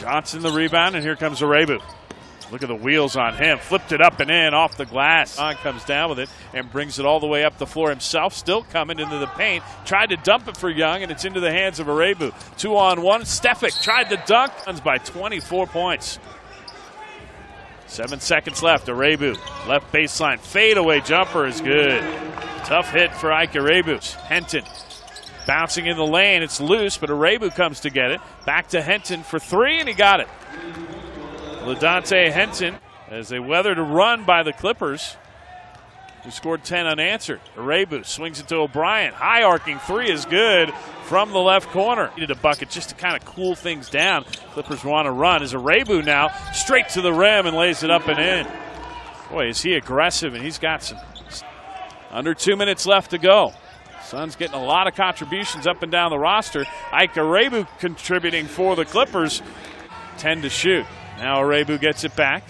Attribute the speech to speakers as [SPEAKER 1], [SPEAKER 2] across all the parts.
[SPEAKER 1] Johnson the rebound, and here comes Iroegbu. Look at the wheels on him. Flipped it up and in off the glass. On comes down with it and brings it all the way up the floor himself. Still coming into the paint. Tried to dump it for Young, and it's into the hands of Iroegbu. Two on one. Stefik tried to dunk. Runs by 24 points. Seven seconds left. Iroegbu left baseline fadeaway jumper is good. Tough hit for Ike Iroegbu. Henton bouncing in the lane. It's loose, but Iroegbu comes to get it. Back to Henton for three, and he got it. LaDontae Henton as they weathered a run by the Clippers, who scored 10 unanswered. Iroegbu swings it to O'Brien. High arcing three is good from the left corner. Needed a bucket just to kind of cool things down. Clippers want to run. As Iroegbu now straight to the rim and lays it up and in. Boy, is he aggressive, and he's got some. Under two minutes left to go. Suns getting a lot of contributions up and down the roster. Ike Iroegbu contributing for the Clippers. 10 to shoot. Now Iroegbu gets it back.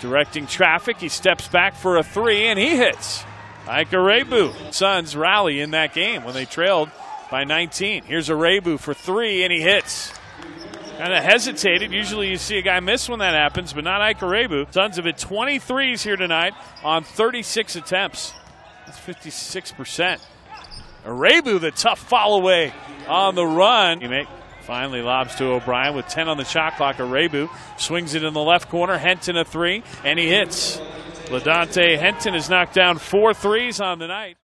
[SPEAKER 1] Directing traffic. He steps back for a three and he hits. Ike Iroegbu. Suns rally in that game when they trailed by 19. Here's Iroegbu for three and he hits. Kind of hesitated. Usually you see a guy miss when that happens, but not Ike Iroegbu. Suns have hit 23s here tonight on 36 attempts. That's 56%. Iroegbu, the tough follow away on the run. Finally lobs to O'Brien with 10 on the shot clock. Iroegbu swings it in the left corner. Henton a three, and he hits. LaDontae Henton has knocked down four threes on the night.